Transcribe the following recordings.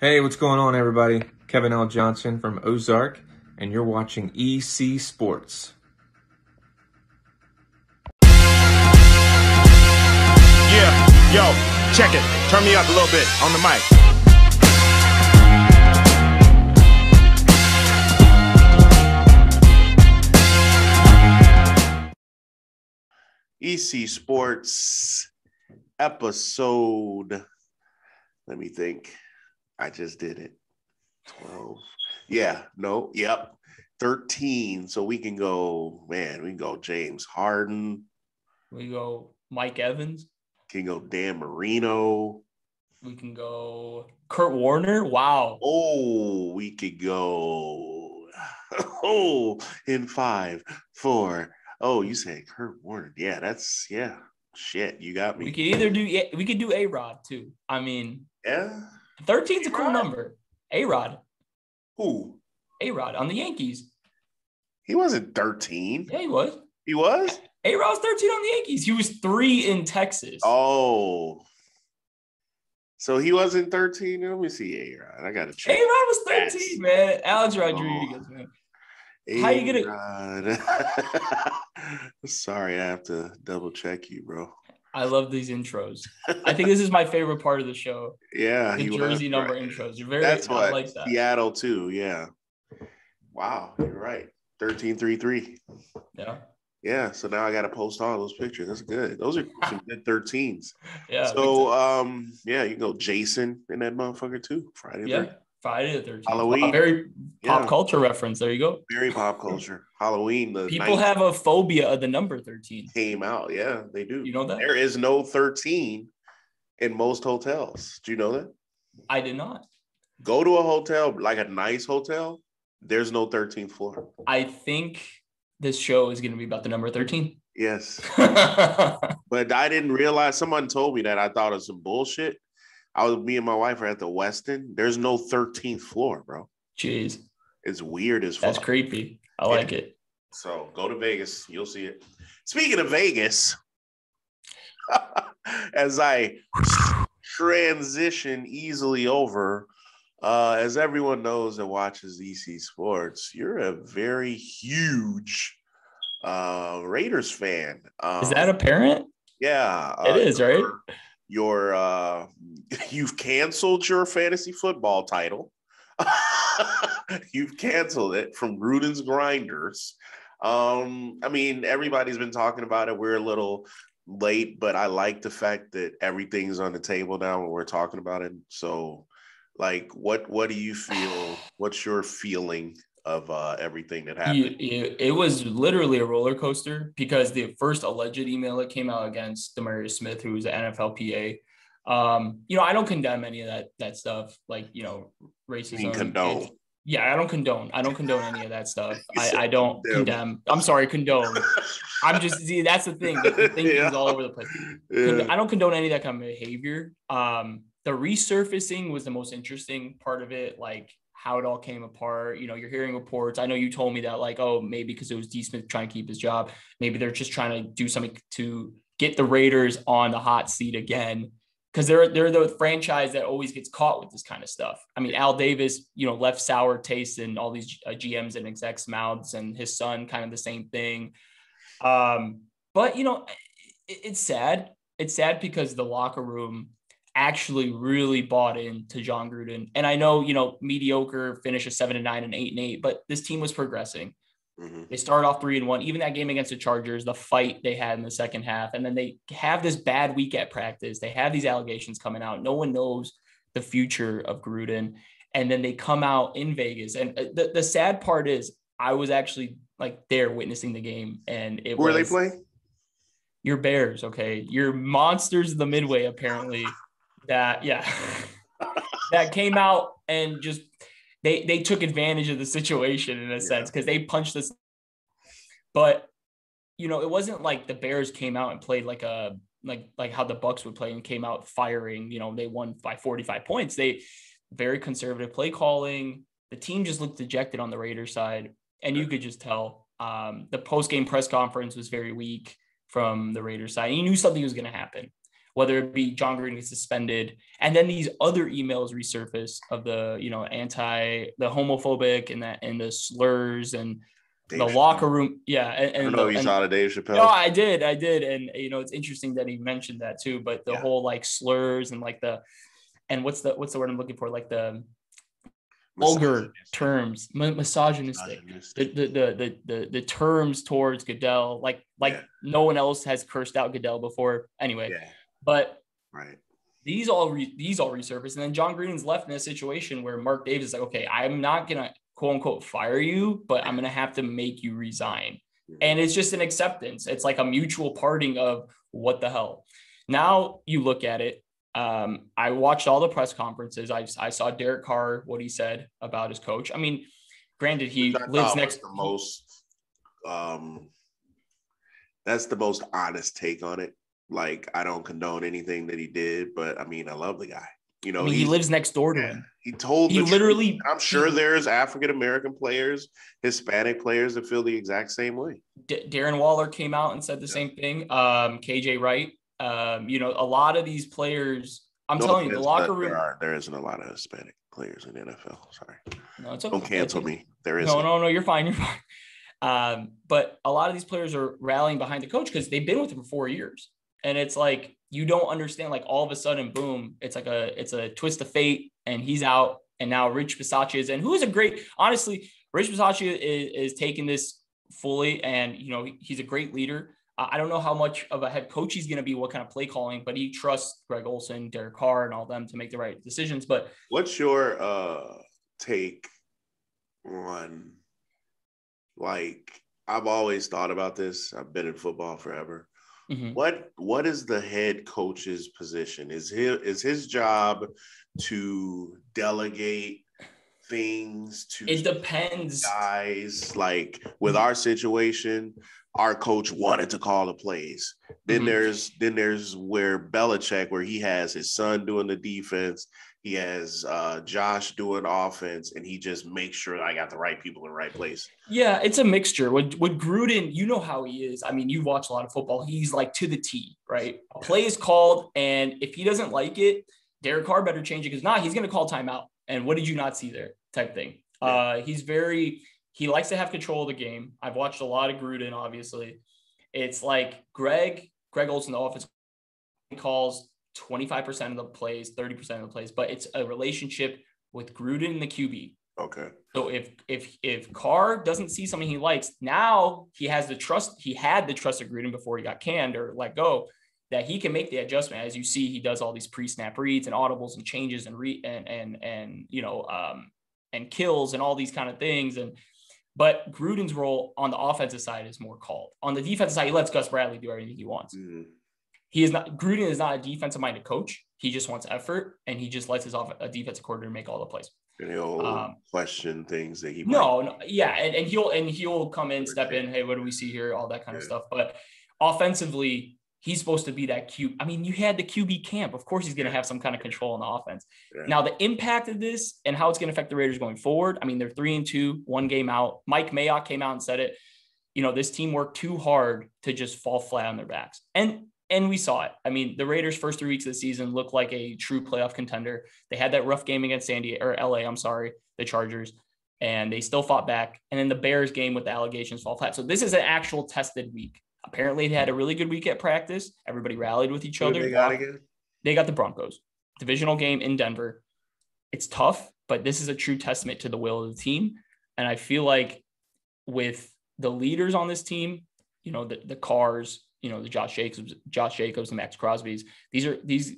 Hey, what's going on, everybody? Kevin L. Johnson from Ozark, and you're watching EC Sports. Yeah, yo, check it. Turn me up a little bit on the mic. EC Sports episode. Let me think. I just did it. 12. Yeah, no, yep. 13. So we can go, man, we can go James Harden, We go Mike Evans. can go Dan Marino. We can go Kurt Warner. Wow. Oh, we could go. Oh, in five, four. Oh, you say Kurt Warner. Yeah, that's yeah. Shit, you got me. We could either do yeah, we could do A Rod too. I mean, Yeah. 13's a cool A-Rod? number. A Rod. Who? A Rod on the Yankees. He wasn't 13. Yeah, he was. He was? A Rod was 13 on the Yankees. He was three in Texas. Oh. So he wasn't 13. Let me see. A-Rod. I gotta check. A check. Rod was Yes. 13, man. Alex Rodriguez, man. how you gonna- A-Rod. Sorry, I have to double check you, bro. I love these intros. I think this is my favorite part of the show. Yeah, The jersey number right. intros. You're very That's I like that. Seattle too. Yeah. Wow, you're right. 13-3-3. Yeah. Yeah. So now I gotta post all those pictures. That's good. Those are some good 13s. Yeah. so um, yeah, you can go Jason in that motherfucker too. Friday yeah. 13th. Friday the 13th. Halloween. Wow, very pop culture reference. There you go. Very pop culture. Halloween. The People have a phobia of the number 13. came out. Yeah, they do. You know that? There is no 13 in most hotels. Do you know that? I did not. Go to a hotel, like a nice hotel, there's no 13th floor. I think this show is going to be about the number 13. Yes. But I didn't realize someone told me that I thought it was some bullshit. I was me and my wife are at the Westin. There's no 13th floor, bro. Jeez. It's weird as fuck. That's creepy. I like it. So go to Vegas, you'll see it. Speaking of Vegas, as I transition easily over, uh, as everyone knows that watches EC Sports, you're a very huge uh, Raiders fan. Um, Is that apparent? yeah? It is, right? Your- uh, you've canceled your fantasy football title. you've canceled it from Gruden's Grinders. Um, I mean, everybody's been talking about it. We're a little late, but I like the fact that everything's on the table now when we're talking about it. So, like, what what do you feel? What's your feeling of uh, everything that happened? You, it was literally a roller coaster because the first alleged email that came out against DeMaurice Smith, who was an NFLPA, um, you know, I don't condemn any of that that stuff, like you know, racism. condone. It's- Yeah, I don't condone. I don't condone any of that stuff. I, I don't condemn. condemn. I'm sorry, condone. I'm just see that's the thing. The, the thinking Yeah. is all over the place. Yeah. I don't condone any of that kind of behavior. Um, the resurfacing was the most interesting part of it, like how it all came apart. You know, you're hearing reports. I know you told me that, like, oh, maybe because it was D. Smith trying to keep his job, maybe they're just trying to do something to get the Raiders on the hot seat again. Because they're they're the franchise that always gets caught with this kind of stuff. I mean, Al Davis, you know, left sour taste in all these uh, GMs and execs' mouths, and his son kind of the same thing. Um, but you know, it, it's sad. It's sad because the locker room actually really bought into Jon Gruden. And I know, you know, mediocre finish a seven and nine and eight and eight, but this team was progressing. Mhm. They started off three and one. Even that game against the Chargers, the fight they had in the second half, and then they have this bad week at practice. They have these allegations coming out. No one knows the future of Gruden, and then they come out in Vegas. And uh, the, the sad part is, I was actually like there witnessing the game, and it Who are was they playing? your Bears. Okay, your monsters of the Midway apparently. That yeah, that came out and just they they took advantage of the situation in a sense because they punched us. But you know, it wasn't like the Bears came out and played like a like like how the Bucks would play and came out firing. You know, they won by forty five points. They very conservative play calling. The team just looked dejected on the Raiders side, and you could just tell. Um, the post game press conference was very weak from the Raiders side. You knew something was going to happen. Whether it be Jon Gruden gets suspended, and then these other emails resurface of the you know anti the homophobic and that and the slurs and Dave the Chappelle. locker room. Yeah, and, I don't and, know the- you saw the Dave Chappelle. no, I did, I did, and you know it's interesting that he mentioned that too. But the Yeah. whole like slurs and like the and what's the what's the word I'm looking for? Like the vulgar terms, mi- misogynistic. The, Misogynistic. the, the, the, the, the terms towards Goodell, like like Yeah. no one else has cursed out Goodell before. Anyway, Yeah, but right. these all re- these all resurface, and then Jon Gruden's left in a situation where Mark Davis is like, okay, I'm not gonna quote unquote fire you, but I'm gonna have to make you resign, and it's just an acceptance. It's like a mutual parting of what the hell. Now you look at it. Um, I watched all the press conferences. I I saw Derek Carr what he said about his coach. I mean, granted he lives next. the most um that's the most honest take on it like i don't condone anything that he did but i mean i love the guy you know I mean, he he's- lives next door to yeah, him. he told He the truth. literally- i'm sure there's african american players hispanic players that feel the exact same way D- Darren Waller came out and said the Yeah. same thing. Um, KJ Wright. Um, you know, a lot of these players. I'm No telling you, the locker room. there, are, there isn't a lot of hispanic players in the nfl sorry No, it's okay. don't cancel me there is No, no, no. You're fine. You're fine. Um, but a lot of these players are rallying behind the coach because they've been with him for four years, and it's like you don't understand. Like all of a sudden, boom! It's like a it's a twist of fate, and he's out, and now Rich Bisaccia is in, who is a great. Honestly, Rich Bisaccia is, is taking this fully, and you know he's a great leader. I I don't know how much of a head coach he's going to be, what kind of play calling, but he trusts Greg Olson, Derek Carr, and all them to make the right decisions. But What's your uh take on like I've always thought about this. I've been in football forever. Mhm. What what is the head coach's position? Is his is his job to delegate things to it depends. guys like with our situation our coach wanted to call the plays then Mhm. there's then there's where Belichick where he has his son doing the defense he has uh Josh doing offense and he just makes sure I got the right people in the right place Yeah, it's a mixture. With with Gruden, you know how he is. I mean, you watch a lot of football. He's like to the T, right? A play is called, and if he doesn't like it, Derek Carr better change it because not he's gonna call timeout. And what did you not see there? Type thing. Uh, he's very he likes to have control of the game. I've watched a lot of Gruden, obviously. It's like Greg, Greg Olson, the offense calls 25% of the plays, 30% of the plays, but it's a relationship with Gruden and the QB. okay So if if if Carr doesn't see something he likes, now he has the trust. He had the trust of Gruden before he got canned or let go, that he can make the adjustment. As you see, he does all these pre-snap reads and audibles and changes and re and and and you know um and kills and all these kind of things. And but Gruden's role on the offensive side is more called. On the defensive side, he lets Gus Bradley do everything he wants. Mhm. He is not Gruden is not a defensive minded coach. He just wants effort and he just lets his off a defensive coordinator make all the plays. and he'll Um, question things that he might- No, no, yeah, and, and he'll and he'll come in, step in. Hey, what do we see here? All that kind of stuff. But offensively, he's supposed to be that Q. I mean, you had the QB camp. Of course, he's going to have some kind of control on the offense. Yeah. Now, the impact of this and how it's going to affect the Raiders going forward. I mean, they're three and two, one game out. Mike Mayock came out and said it. You know, this team worked too hard to just fall flat on their backs, and and we saw it. I mean, the Raiders' first three weeks of the season looked like a true playoff contender. They had that rough game against San Diego or LA. I'm sorry, the Chargers, and they still fought back. And then the Bears game with the allegations fall flat. So this is an actual tested week. Apparently, they had a really good week at practice. Everybody rallied with each Who other. they got again They got the Broncos. Divisional game in Denver. It's tough, but this is a true testament to the will of the team. And I feel like with the leaders on this team, you know, the, the cars, you know, the Josh Jacobs, Josh Jacobs, the Maxx Crosby's, these are these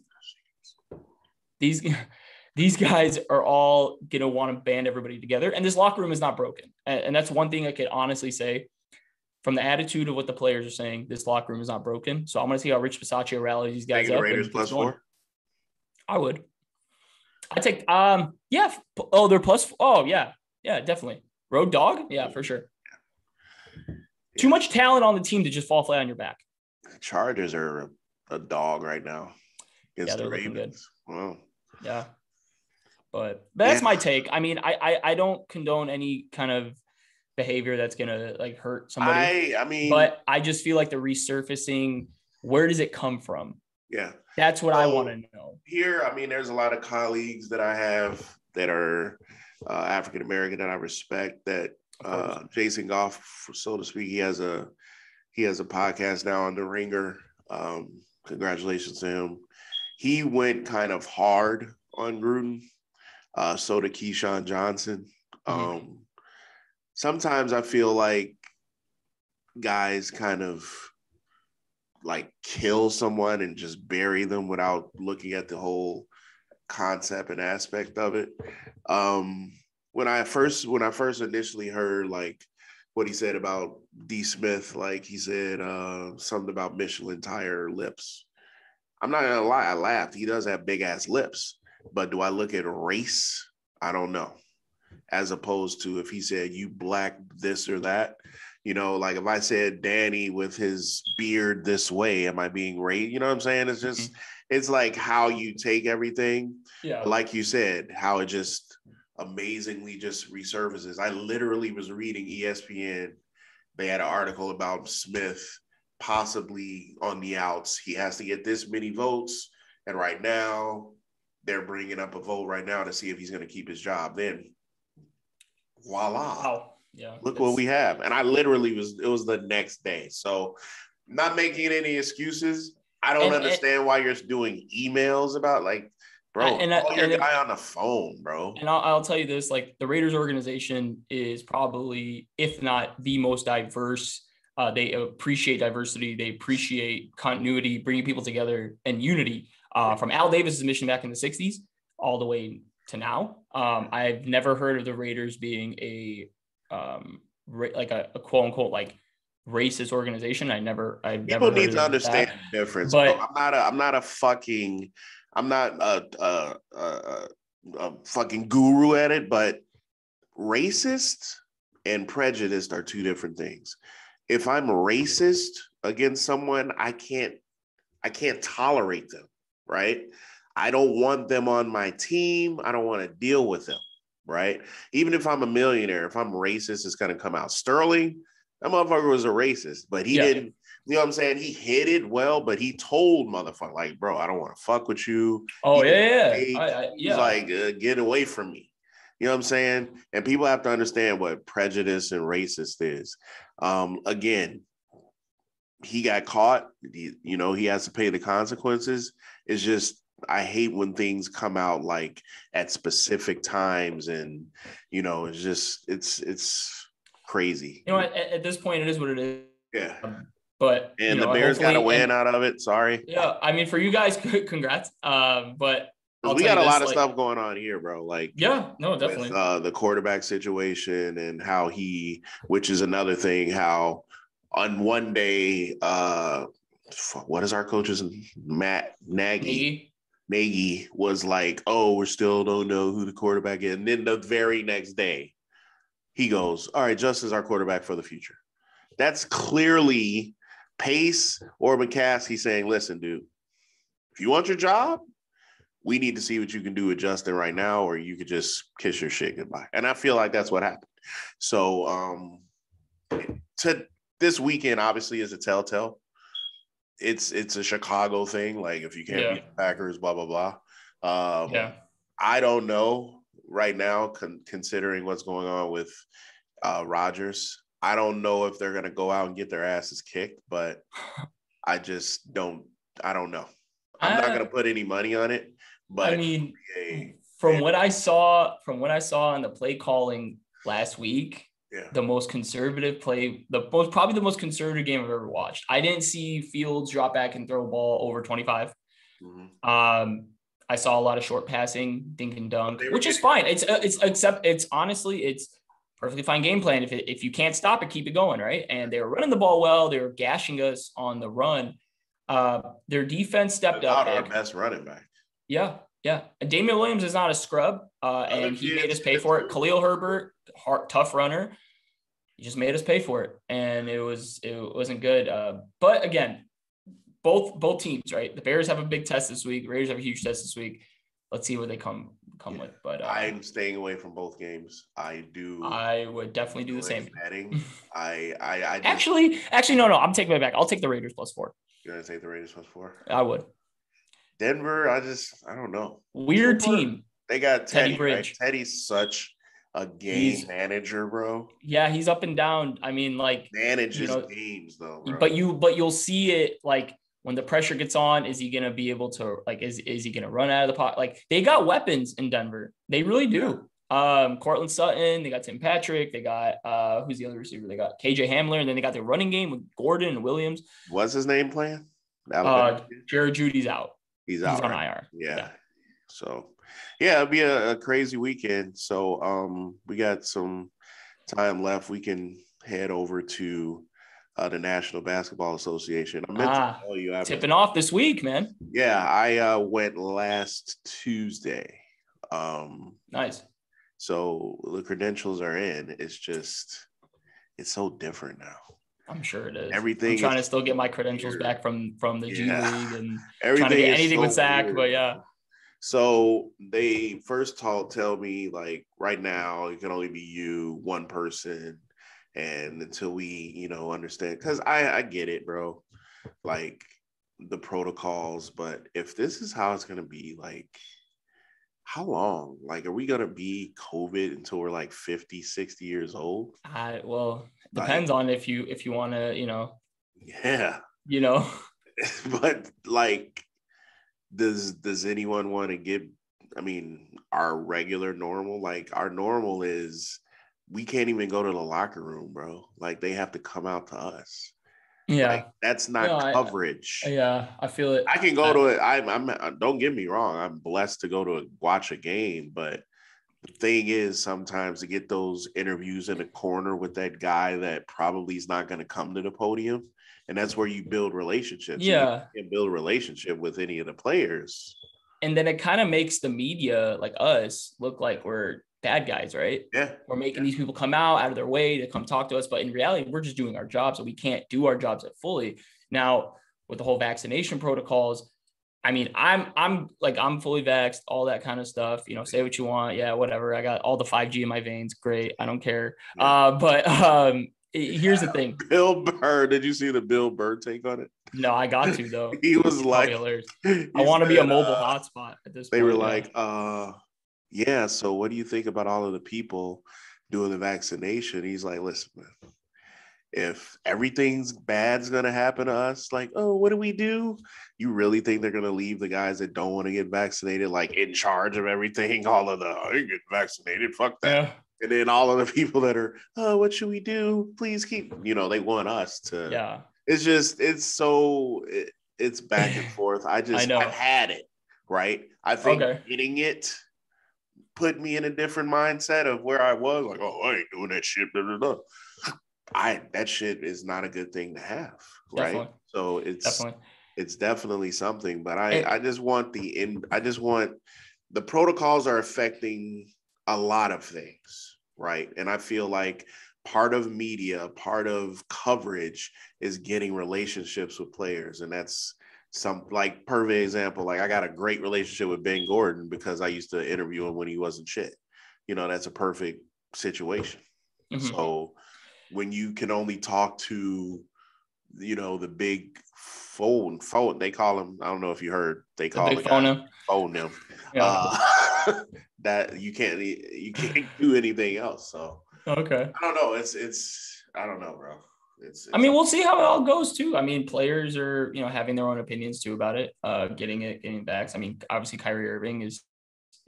these these guys are all gonna want to band everybody together. And this locker room is not broken. And, and that's one thing I could honestly say from the attitude of what the players are saying, this locker room is not broken. So I'm gonna see how Rich Bisaccia rallies these guys Taking the up. Raiders and plus four I would. I take um yeah. Oh, they're plus. Oh yeah, yeah, definitely. Road dog. Yeah, for sure. Too much talent on the team to just fall flat on your back. Chargers are a, dog right now against Yeah, the they're looking good. Ravens. Wow. Yeah. But, but that's Yeah. my take. I mean, I, I I don't condone any kind of behavior that's gonna like hurt somebody. I I mean but I just feel like the resurfacing. Where does it come from? Yeah. That's what I want to know. Here, I mean, there's a lot of colleagues that I have that are uh, African American that I respect. That uh, Jason Goff, so to speak, he has a he has a podcast now on the Ringer. Um, congratulations to him. He went kind of hard on Gruden. Uh, so did Keyshawn Johnson. Um, sometimes I feel like guys kind of like kill someone and just bury them without looking at the whole concept and aspect of it. Um, when I first when I first initially heard like what he said about D Smith, like he said uh, something about Michelin tire lips. I'm not gonna lie, I laughed. He does have big ass lips, but do I look at race? I don't know. As opposed to if he said you black this or that, you know, like if I said Danny with his beard this way, am I being racist? You know what I'm saying? It's just, it's like how you take everything. Yeah. Like you said, how it just amazingly just resurfaces. I literally was reading ESPN. They had an article about Smith possibly on the outs. He has to get this many votes. And right now, they're bringing up a vote right now to see if he's going to keep his job. Then, voila Wow. Yeah. look what we have. And I literally was, it was the next day. So, not making any excuses. I don't And- and- understand why you're doing emails about like, bro, And I- call your and if- guy on the phone, bro. And I'll, I'll tell you this: like the Raiders organization is probably, if not the most diverse. Uh, they appreciate diversity. They appreciate continuity, bringing people together, and unity. Uh, from Al Davis's mission back in the '60s all the way to now, um, I've never heard of the Raiders being a um, ra- like a, a quote unquote like racist organization. I never, I've never. People need of to that. understand the difference. But- bro. I'm not a I'm not a fucking I'm not a a, a, a, fucking guru at it, but racist and prejudiced are two different things. If I'm racist against someone, I can't I can't tolerate them, right? I don't want them on my team. I don't want to deal with them, right? Even if I'm a millionaire, if I'm racist, it's gonna come out. Sterling, that motherfucker was a racist, but he Yeah. didn't you know what I'm saying? He hit it well, but he told motherfucker like, bro, I don't want to fuck with you. Oh He yeah, yeah, I, I, He's like, uh, get away from me. You know what I'm saying? And people have to understand what prejudice and racist is. Um, again, he got caught. He- you know, he has to pay the consequences. It's just I hate when things come out like at specific times, and you know, it's just it's it's crazy. you know, at, at this point, it is what it is. Yeah. But And you know, the Bears got a win and- out of it. Sorry. Yeah, I mean, for you guys, congrats. Um, but we got a lot of like- stuff going on here, bro. Like yeah, no, definitely. with uh, the quarterback situation and how he, which is another thing, how on one day, uh, what is our coach's Matt Nagy Me, Nagy was like, "Oh, we still don't know who the quarterback is," and then the very next day, he goes, "All right, Justin's our quarterback for the future." That's clearly Pace or McCaskey saying, "Listen, dude, if you want your job." We need to see what you can do with Justin right now, or you could just kiss your shit goodbye. And I feel like that's what happened. So, um, to this weekend obviously is a telltale. It's it's a Chicago thing. Like if you can't Yeah. beat the Packers, blah blah blah. Um, yeah, I don't know right now, con- considering what's going on with uh, Rodgers. I don't know if they're gonna go out and get their asses kicked, but I just don't. I don't know. I'm not gonna put any money on it, but I mean, a- from what I saw, from what I saw on the play calling last week, yeah, the most conservative play, the most probably the most conservative game I've ever watched. I didn't see Fields drop back and throw a ball over 25. Mhm. Um, I saw a lot of short passing, dink and dunk, which is fine. It's uh, it's except it's honestly it's perfectly fine game plan. If it, if you can't stop it, keep it going, right? And they were running the ball well. They were gashing us on the run. Uh, their defense stepped without up. our big. best running back. Yeah, yeah. And Damien Williams is not a scrub, uh, and he made us pay for it. Khalil Herbert, hard, tough runner, he just made us pay for it, and it was it wasn't good. Uh, but again, both both teams, right? The Bears have a big test this week. Raiders have a huge test this week. Let's see where they come come Yeah. with. But uh, I'm staying away from both games. I do. I would definitely do the same. Betting. I I I just, Actually, actually, no, no. I'm taking it back. I'll take the Raiders plus four. You're gonna take the Raiders plus four. I would. Denver, I just I don't know. Weird team. They got Teddy Teddy. Bridge. Right? Teddy's such a game He's- manager, bro. Yeah, he's up and down. I mean, like, Manages know, games though. Bro. but you but you'll see it like when the pressure gets on. Is he gonna be able to like? Is is he gonna run out of the pot? Like they got weapons in Denver. They really do. Um, Courtland Sutton. They got Tim Patrick. They got uh, who's the other receiver? They got KJ Hamler, and then they got their running game with Gordon and Williams. What's his name playing? Uh, Jared Jeudy's out. he's He's out. on right? IR. Yeah. Yeah. So yeah, it'll be a, a crazy weekend. So um we got some time left. We can head over to uh, the National Basketball Association. I meant Ah, to tell you after Tipping off this week, man. Yeah, I uh, went last Tuesday. Um, Nice. so the credentials are in. It's just, it's so different now. I'm sure it is. Everything I'm trying to still get my credentials weird. back from from the G Yeah. League and Everything trying to get anything so with Zach, weird. but yeah. So they first told tell me like right now it can only be you, one person, and until we you know understand because I I get it, bro, like the protocols, but if this is how it's gonna be, like how long? Like are we gonna be COVID until we're like 50, 60 years old? I well Like- depends on if you if you want to you know Yeah, you know but like does does anyone want to get i mean our regular normal like our normal is we can't even go to the locker room bro. Like they have to come out to us. Yeah. Like that's not No, I- coverage. Yeah I feel it. I can go to it. I'm, I'm uh, don't get me wrong. I'm blessed to go to a, watch a game but the thing is sometimes to get those interviews in the corner with that guy that probably is not going to come to the podium and that's where you build relationships. You Yeah. can build a relationship with any of the players. And then it kind of makes the media like us look like we're bad guys, right? yeah We're making these people come out out of their way to come talk to us, but in reality, we're just doing our jobs, so we can't do our jobs at fully. Now, with the whole vaccination protocols, I mean, I'm I'm like I'm fully vaxxed, all that kind of stuff. You know, say what you want, yeah, whatever. I got all the 5G in my veins, great. I don't care. Yeah. Uh, but um, here's the thing. bill burr did you see the bill burr take on it No, I got to though. he was like I want to be a mobile uh, hotspot at this point. they point. were yeah. like, uh, yeah, so what do you think about all of the people doing the vaccination? He's like, listen, man, if everything's bad's gonna happen to us, like, oh, what do we do? You really think they're gonna leave the guys that don't want to get vaccinated, like in charge of everything? All of the oh, I ain't get vaccinated, fuck that. yeah, And then all of the people that are, oh, what should we do? Please keep, you know, they want us to yeah, it's just it's so it, it's back and forth. I just I know. have had it, right? I think Okay. getting it put me in a different mindset of where I was, like, oh, I ain't doing that shit. Da, da, da. I that shit is not a good thing to have, right? Definitely. So it's definitely. it's definitely something, but I And- I just want the in I just want the protocols are affecting a lot of things, right? And I feel like part of media, part of coverage is getting relationships with players, and that's some like perfect example. Like I got a great relationship with Ben Gordon because I used to interview him when he wasn't shit. You know, that's a perfect situation. Mhm. So when you can only talk to, you know, the big phone, phone, they call him, I don't know if you heard, they call big the phone him. phone them. Yeah. Uh, that you can't, you can't do anything else. So okay. I don't know. It's, it's, I don't know, bro. It's, I mean, we'll see how it all goes too. I mean, players are, you know, having their own opinions too about it, uh, getting it, getting backs. I mean, obviously Kyrie Irving is,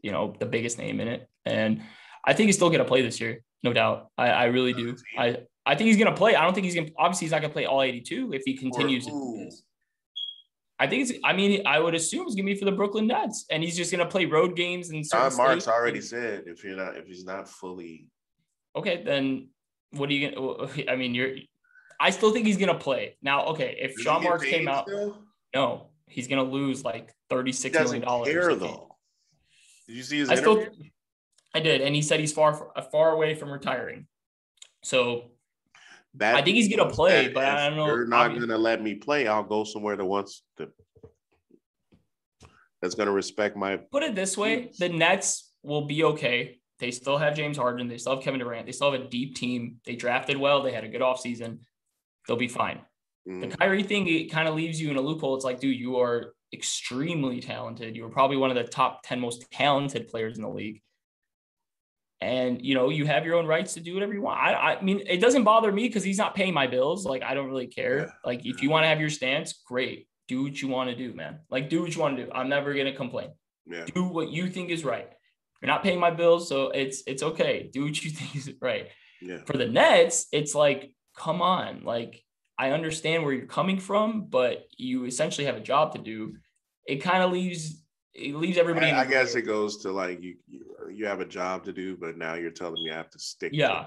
you know, the biggest name in it. And I think he's still gonna play this year, no doubt. I, I really do. I, I think he's gonna play. I don't think he's gonna obviously he's not gonna play all 82 if he continues to do who? this. I think it's I mean, I would assume it's gonna be for the Brooklyn Nets, and he's just gonna play road games and John Marks already said if you're not, if he's not fully, okay, then what are you gonna? I mean, you're. I still think he's gonna play now. Okay, if Does Sean Marks came out, still? no, he's gonna lose like thirty He six million dollars. care though. Did you see his I still. I did, and he said he's far far away from retiring. So That I think he's gonna play, but I don't know. You're not obvi- gonna let me play. I'll go somewhere that wants to. That's gonna respect my. put it this way: the Nets will be okay. They still have James Harden. They still have Kevin Durant. They still have a deep team. They drafted well. They had a good offseason. They'll be fine. The Mm, Kyrie thing, it kind of leaves you in a loophole. It's like, dude, you are extremely talented. You were probably one of the top 10 most talented players in the league. And you know, you have your own rights to do whatever you want. I, I mean, it doesn't bother me because he's not paying my bills. Like, I don't really care. Yeah. Like, if you want to have your stance, great. Do what you want to do, man. Like, do what you want to do. I'm never gonna complain. Yeah. Do what you think is right. You're not paying my bills, so it's it's okay. Do what you think is right Yeah. for the Nets, it's like, come on, like I understand where you're coming from, but you essentially have a job to do. It kind of leaves it leaves everybody. I, I guess it goes to like you, you you have a job to do, but now you're telling me I have to stick. Yeah.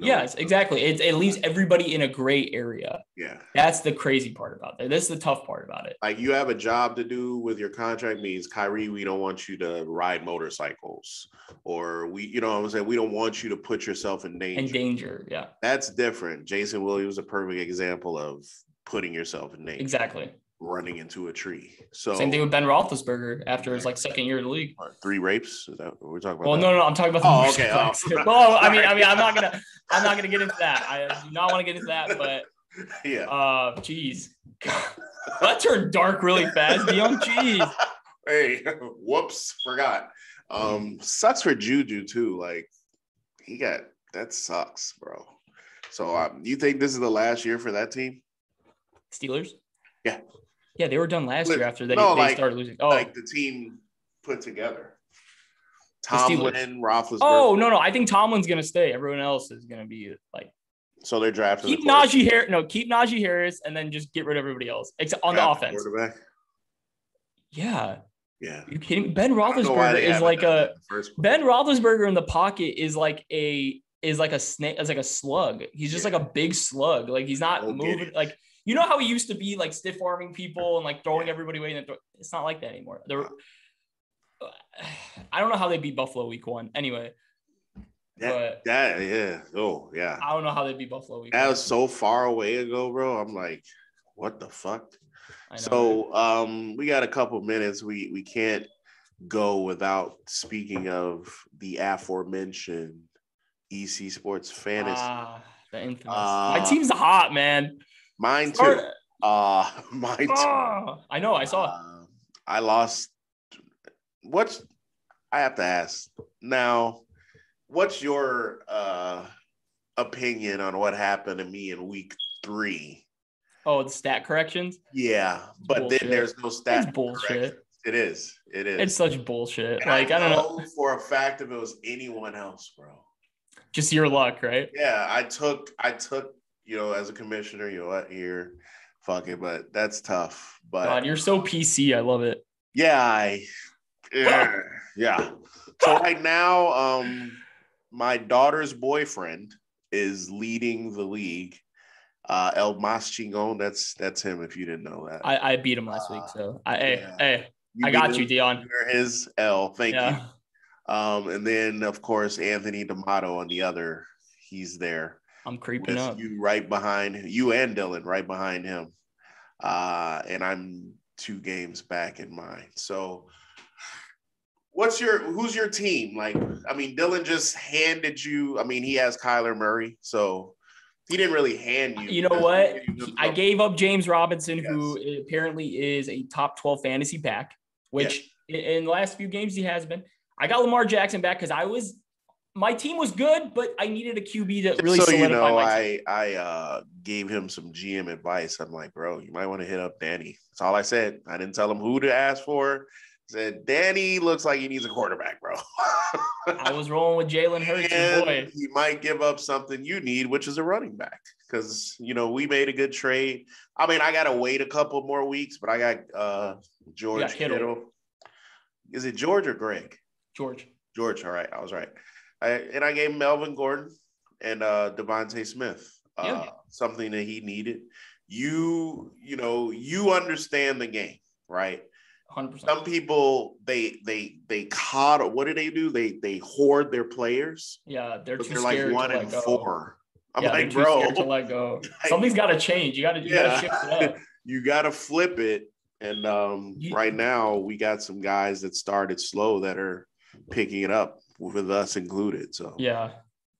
Yes, exactly. It, it leaves everybody in a gray area. Yeah. That's the crazy part about it. That's the tough part about it. Like you have a job to do with your contract means Kyrie, we don't want you to ride motorcycles or we, you know what I'm saying? We don't want you to put yourself in danger. And danger. Yeah, That's different. Jason Williams is a perfect example of putting yourself in danger, exactly. Running into a tree. So Same thing with Ben Roethlisberger after his like second year in the league. three rapes. Is that what we're talking about? Well, that? no, no, no, I'm talking about the Oh, okay. Oh. Well, I mean, I mean, I'm not gonna, I'm not gonna get into that. I do not want to get into that, but yeah. Uh, jeez, that turned dark really fast, Dion. Jeez. hey, whoops, forgot. Um, sucks for Juju too. Like he got that sucks, bro. So um, you think this is the last year for that team? Steelers. Yeah. Yeah, they were done last year after they, no, they like- started losing. Oh, Like the team put together. Tomlin, Roethlisberger. oh no, no. I think Tomlin's gonna stay. Everyone else is gonna be like So they're drafting. keep the Najee Harris. No, keep Najee Harris, and then just get rid of everybody else except on the offense. quarterback. Yeah, Yeah. you kidding? me? Ben I don't know why Roethlisberger is like a in the first place. Ben Roethlisberger in the pocket is like a is like a snake is like a slug. He's just Yeah. like a big slug. Like he's not moving. Like you know how he used to be like stiff arming people and like throwing everybody away. And then throw, it's not like that anymore. They're, I don't know how they beat Buffalo week one. Anyway, That, but that yeah. Oh yeah. I don't know how they beat Buffalo week That one. was so far away ago, bro. I'm like, what the fuck? Know. So um, we got a couple minutes. We we can't go without speaking of the aforementioned EC Sports Fantasy. ah, the infamous. Uh, My team's hot, man. Mine too. Uh, mine too. Ah, I know. I saw. Uh, I lost. What's I have to ask now? What's your uh opinion on what happened to me in week three? Oh, the stat corrections. Yeah, but Bullshit. then there's no stat. It's bullshit. It is. It is. It's such bullshit. And Like I don't know. for a fact if it was anyone else, bro. Just your luck, right? Yeah, I took I took you know as a commissioner, you know what here, fuck it, but that's tough. But God, you're so PC. I love it. yeah, I yeah, yeah. So right now, um, my daughter's boyfriend is leading the league. Uh, El Mas Chingon, that's that's him. If you didn't know that, I, I beat him last week, so I hey yeah. hey I got you. Dion. You're his L. Thank you. Um, and then of course Anthony D'Amato on the other, he's there I'm creeping up. you right behind you and Dylan right behind him. Uh, and I'm two games back in mine. So what's your who's your team? Like, I mean, Dylan just handed you, I mean, he has Kyler Murray, so he didn't really hand you. You know what? he gave you I gave up James Robinson, Yes. who apparently is a top 12 fantasy back, which in, in the last few games he has been. I got Lamar Jackson back because I was my team was good, but I needed a QB to really so you know. I I uh, gave him some GM advice. I'm like, bro, you might want to hit up Danny. That's all I said. I didn't tell him who to ask for. said Danny looks like he needs a quarterback, bro. I was rolling with Jalen Hurts, your boy. he might give up something you need, which is a running back. Because you know we made a good trade. I mean, I gotta wait a couple more weeks, but I got uh George got Kittle. Kittle. Is it George or Greg? George. George. All right, I was right. I, and I gave Melvin Gordon and uh DeVonta Smith uh, Yeah. something that he needed. You, you know, you understand the game, right? 100%. Some people they they they coddle. What do they do? They they hoard their players, Yeah, they're too they're scared like one to and let go. four. I'm yeah, like, bro, to let go. Something's got to change. You got to you got Yeah. to shift it up. you got to flip it. And um, You- right now, we got some guys that started slow that are picking it up with us included. So Yeah.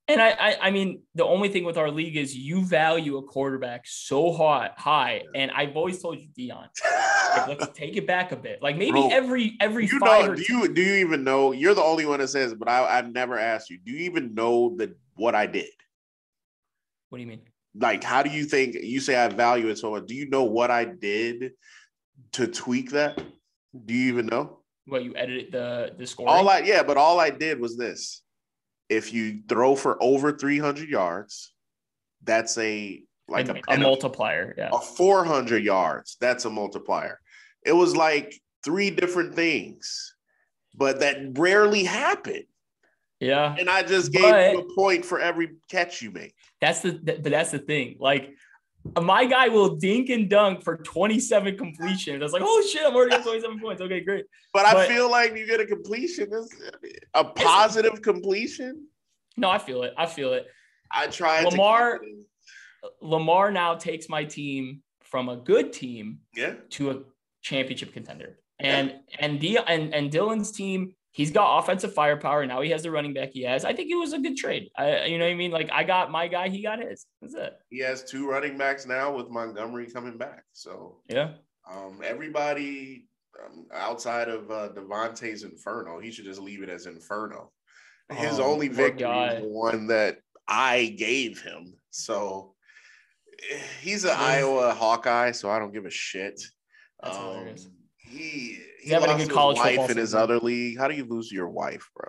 And I, I, I mean, the only thing with our league is you value a quarterback so high, high. And I've always told you, Dion, like, let's take it back a bit. Like maybe Bro, every every you know, do you do you even know? You're the only one that says, but I, I've never asked you. Do you even know that what I did? what do you mean? Like, how do you think you say I value it so much? Do you know what I did to tweak that? Do you even know? What you edited the the score? All I yeah, but all I did was this. If you throw for over 300 yards, that's a like a, a multiplier. Yeah. a 400 yards that's a multiplier it was like three different things but that rarely happened. Yeah. and i just gave But- you a point for every catch you make That's the but that's the thing. Like my guy will dink and dunk for 27 completion. That's like, oh shit, I'm already at 27 points. Okay, great. but i feel like you get a completion a positive completion No, I feel it. I feel it. i tried Lamar- to keep it in. Lamar now takes my team from a good team yeah to a championship contender. And and D and, and Dylan's team, he's got offensive firepower. Now he has the running back he has. I think it was a good trade. I you know what I mean? Like I got my guy, he got his. That's it. he has two running backs now with montgomery coming back so Yeah. um, everybody um, outside of uh, Devontae's Inferno, he should just leave it as Inferno. His Oh, only victory guy. is the one that I gave him. So eh, he's an Iowa Hawkeye, so I don't give a shit. Um, hilarious. He he having a lost good his college wife football in his other league. How do you lose your wife, bro?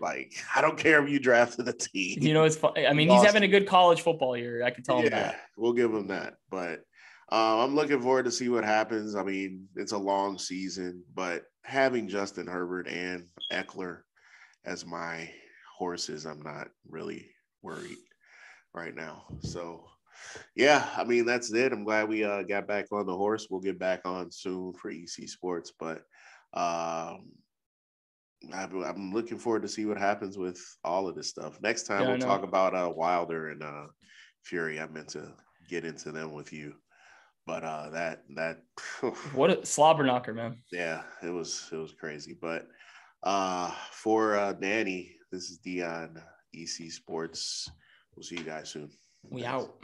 Like I don't care if you drafted the team. You know, it's. I mean, Lost he's having a good college football year. I can tell him that. we'll give him that. But um, I'm looking forward to see what happens. I mean, it's a long season, but having Justin Herbert and Ekeler as my horses, I'm not really worried right now. So, yeah, I mean that's it. I'm glad we uh, got back on the horse. We'll get back on soon for EC Sports, but um, I'm I'm looking forward to see what happens with all of this stuff. Next time Yeah, we'll talk about uh, Wilder and uh, Fury. I meant to get into them with you, but uh, that that What a slobber knocker, man. yeah, it was it was crazy. But uh, for uh, Danny, this is Dion EC Sports. We'll see you guys soon. We out.